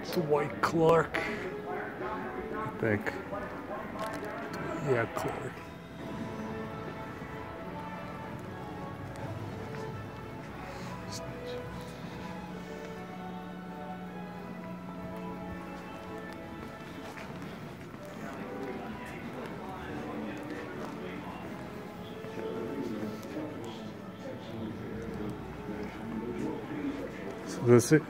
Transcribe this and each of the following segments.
It's Dwight Clark. I think. Yeah, Clark. So that's it.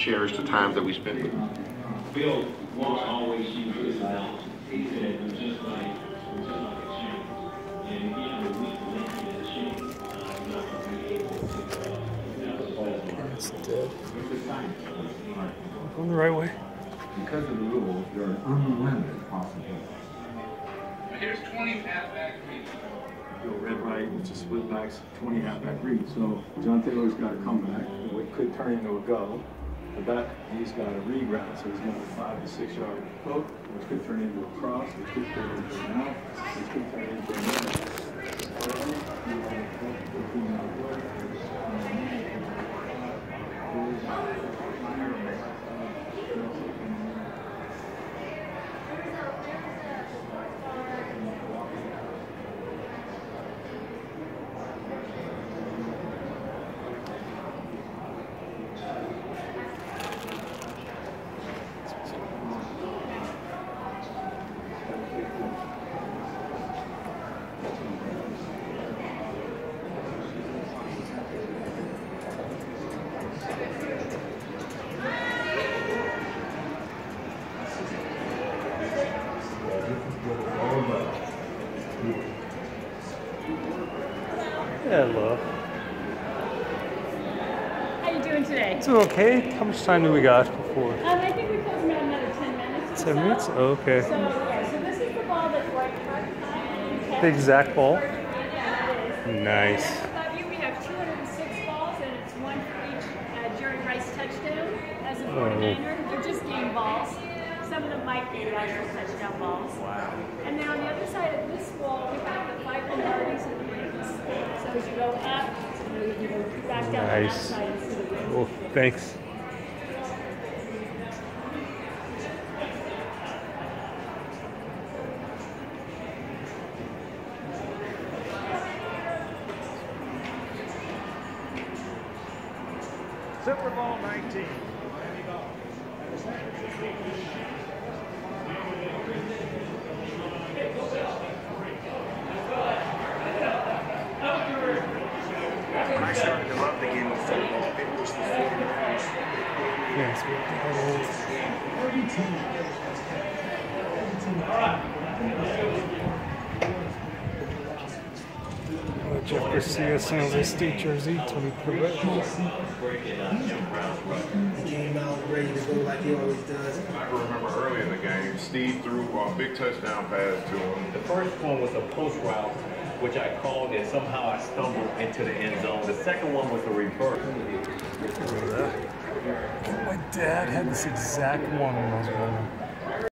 cherish the time that we spent with him. Bill won't always see his balance. He said it was just like, it was just like a chain. And he had a weak link in his chain. Uh, I'm not gonna be able to, uh, that was all. It's dead. Going the right way. Because of the rules, there are unlimited possibilities. Here's 20 halfback reads. go red right, which split backs, 20 halfback read. So John Taylor's got to come back, what could turn into a go. The back, he's got a read route, so he's got a five to six yard hook, which could turn into a cross, which could turn into an out, which could turn into a Hello. How you doing today? It's okay. How much time do we got before? Um, I think we close around another 10 minutes. 10 so. minutes? Okay. So, yeah, so this is the ball that's right The exact ball? Nice. Above you, we have 206 balls, and it's one for each uh, Jerry Rice touchdown as a 49er. Oh. They're just game balls. Some of them might be actual touchdown balls. Wow. And then on the other side of this wall, we have the five 500 as you go up, you, you go back down Nice. the. Well, thanks. Super Bowl 19. I started to love the game of football. It was the 49ers. Yes, we Uh, Jeff Garcia, San Jose State jersey, Tony Pruitt. came out ready to go like he always does. I remember early in the game, Steve threw a big touchdown pass to him. The first one was a post route, which I called, and somehow I stumbled into the end zone. The second one was a reverse. My dad had this exact one when I was growing up.